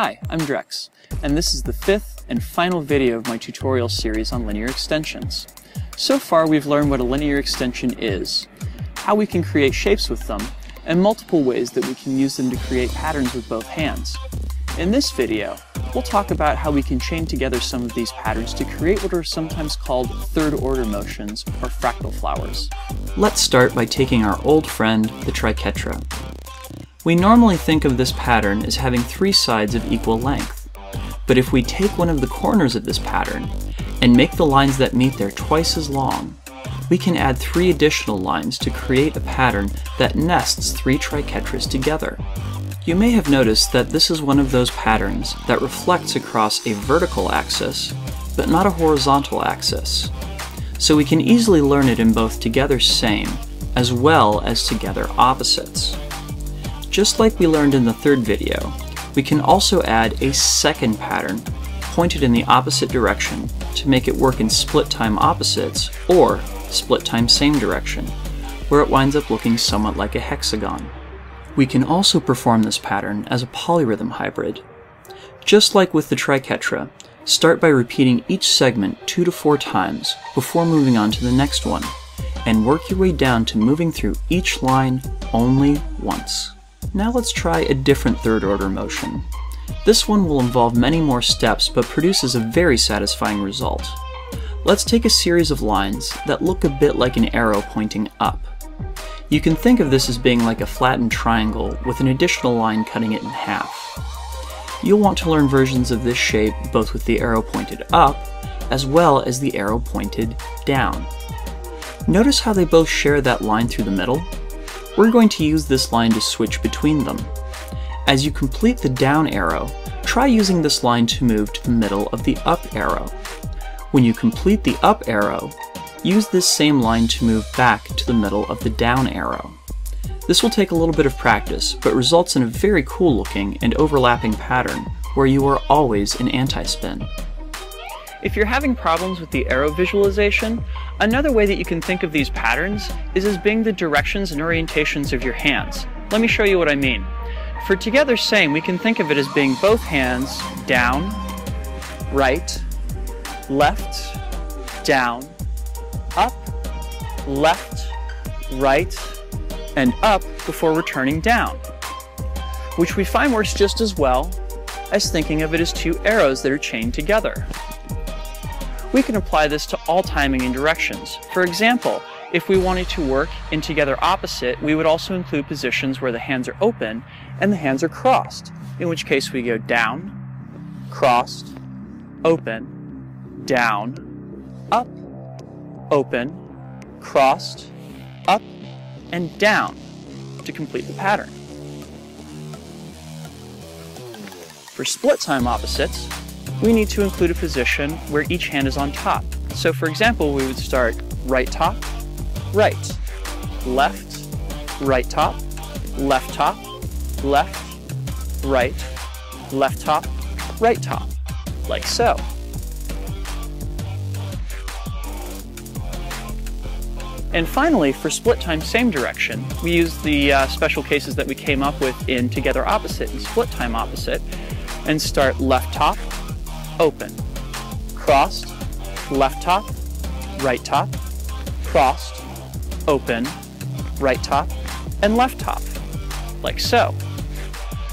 Hi, I'm Drex, and this is the fifth and final video of my tutorial series on linear extensions. So far we've learned what a linear extension is, how we can create shapes with them, and multiple ways that we can use them to create patterns with both hands. In this video, we'll talk about how we can chain together some of these patterns to create what are sometimes called third-order motions, or fractal flowers. Let's start by taking our old friend, the triquetra. We normally think of this pattern as having three sides of equal length. But if we take one of the corners of this pattern and make the lines that meet there twice as long, we can add three additional lines to create a pattern that nests three triquetras together. You may have noticed that this is one of those patterns that reflects across a vertical axis, but not a horizontal axis. So we can easily learn it in both together same, as well as together opposites. Just like we learned in the third video, we can also add a second pattern pointed in the opposite direction to make it work in split time opposites or split time same direction, where it winds up looking somewhat like a hexagon. We can also perform this pattern as a polyrhythm hybrid. Just like with the triquetra, start by repeating each segment two to four times before moving on to the next one, and work your way down to moving through each line only once. Now let's try a different third order motion. This one will involve many more steps but produces a very satisfying result. Let's take a series of lines that look a bit like an arrow pointing up. You can think of this as being like a flattened triangle with an additional line cutting it in half. You'll want to learn versions of this shape both with the arrow pointed up as well as the arrow pointed down. Notice how they both share that line through the middle? We're going to use this line to switch between them. As you complete the down arrow, try using this line to move to the middle of the up arrow. When you complete the up arrow, use this same line to move back to the middle of the down arrow. This will take a little bit of practice, but results in a very cool looking and overlapping pattern where you are always in anti-spin. If you're having problems with the arrow visualization, another way that you can think of these patterns is as being the directions and orientations of your hands. Let me show you what I mean. For together same, we can think of it as being both hands down, right, left, down, up, left, right, and up before returning down, which we find works just as well as thinking of it as two arrows that are chained together. We can apply this to all timing and directions. For example, if we wanted to work in together opposite, we would also include positions where the hands are open and the hands are crossed, in which case we go down, crossed, open, down, up, open, crossed, up, and down to complete the pattern. For split time opposites, we need to include a position where each hand is on top. So for example, we would start right top, right, left, right top, left top, left, right, left top, right top, like so. And finally, for split time same direction, we use the uh, special cases that we came up with in together opposite and split time opposite, and start left top, open, crossed, left top, right top, crossed, open, right top, and left top, like so.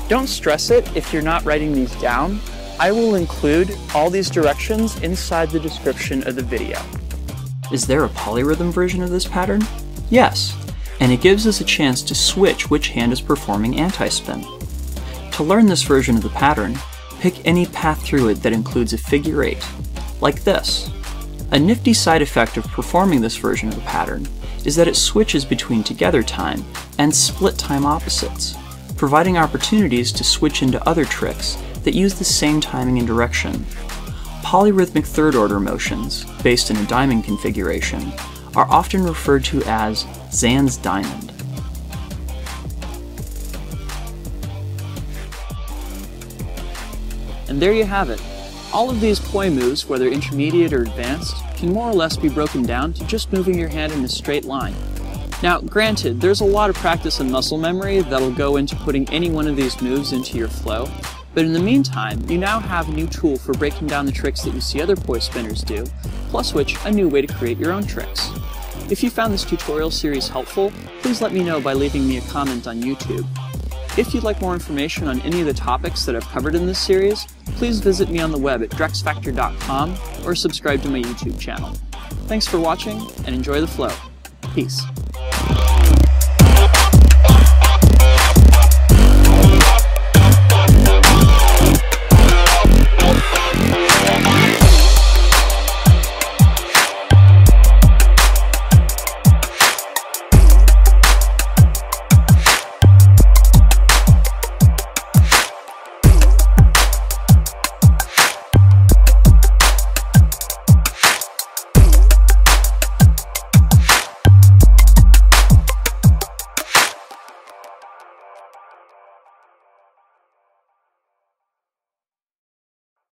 Don't stress it if you're not writing these down. I will include all these directions inside the description of the video. Is there a polyrhythm version of this pattern? Yes, and it gives us a chance to switch which hand is performing anti-spin. To learn this version of the pattern, pick any path through it that includes a figure eight, like this. A nifty side effect of performing this version of the pattern is that it switches between together time and split time opposites, providing opportunities to switch into other tricks that use the same timing and direction. Polyrhythmic third order motions, based in a diamond configuration, are often referred to as Zan's diamond. And there you have it. All of these poi moves, whether intermediate or advanced, can more or less be broken down to just moving your hand in a straight line. Now, granted, there's a lot of practice and muscle memory that'll go into putting any one of these moves into your flow, But in the meantime, you now have a new tool for breaking down the tricks that you see other poi spinners do, plus which, a new way to create your own tricks. If you found this tutorial series helpful, please let me know by leaving me a comment on YouTube. If you'd like more information on any of the topics that I've covered in this series, please visit me on the web at drexfactor.com or subscribe to my YouTube channel. Thanks for watching and enjoy the flow. Peace.